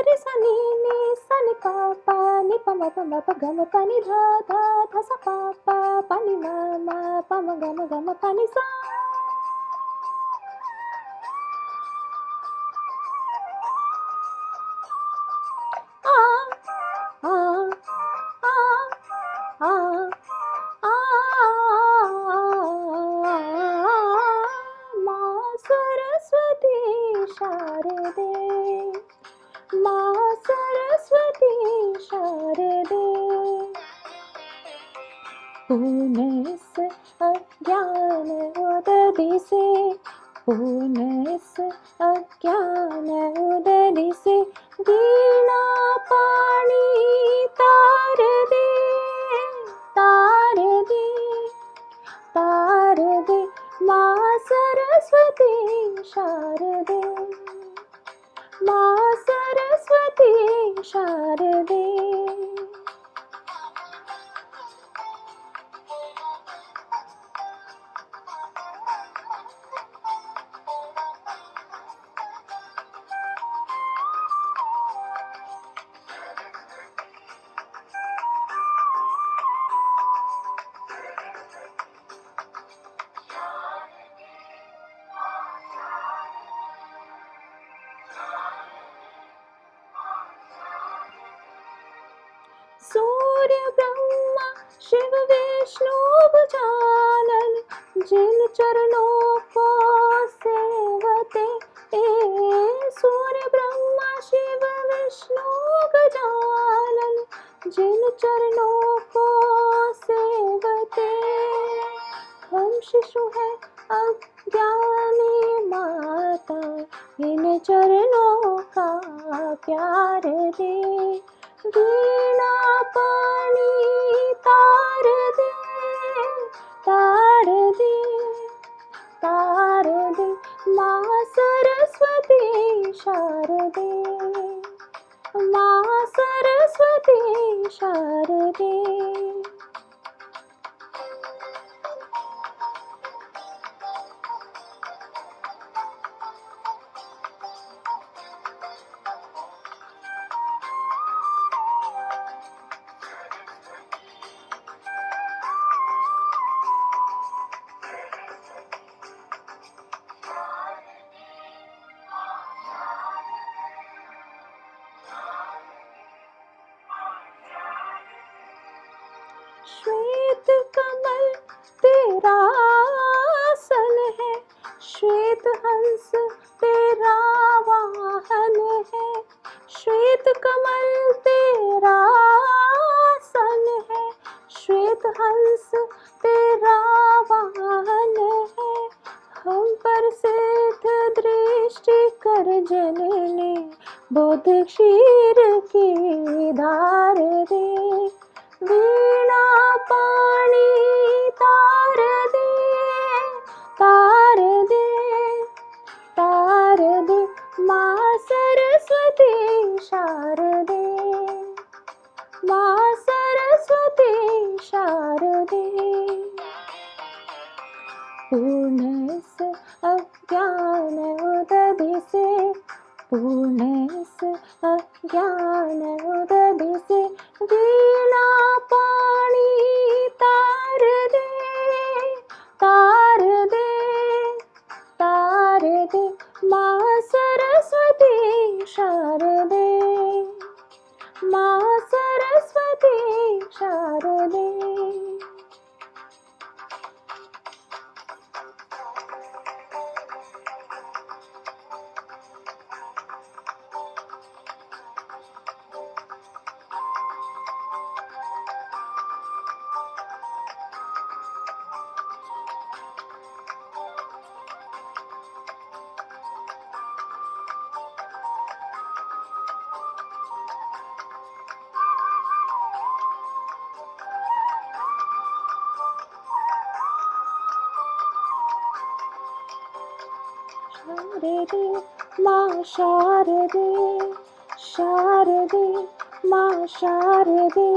సని ని సని పాప ని పమ పమ పగమ పని రా ధ స పాప పని మా పమ గమ గమ పని సా. पुनस अज्ञान उददिसे पुनस अज्ञान उददिसे वीणा पाणी तार दे तार दे तार दे माँ सरस्वती शारदे माँ सरस्वती शारदे सूर्य ब्रह्मा, शिव, विष्णु गजानन जिन चरणों को सेवते, ए सूर्य ब्रह्मा, शिव, विष्णु गजानन जिन चरणों को सेवते। हम शिशु है अज्ञानी माता, इन चरणों का प्यार दे। वीणा पानी तार दे तार दे तार दे माँ सरस्वती शारदे माँ सरस्वती शारदे श्वेत कमल तेरा आसन है। श्वेत हंस तेरा वाहन है। श्वेत कमल तेरा आसन है। श्वेत हंस तेरा वाहन है। हम पर सिद्ध दृष्टि कर जनने बोध क्षीर की धार दे। वीणा पाणी तार दे तार दे तार दे माँ सरस्वती शारदे माँ सरस्वती शारदे पूर्णस अज्ञान उददिसे पूर्णस अज्ञान उददिसे वीणा 沙。শারদে মা শারদে শারদে মা শারদে।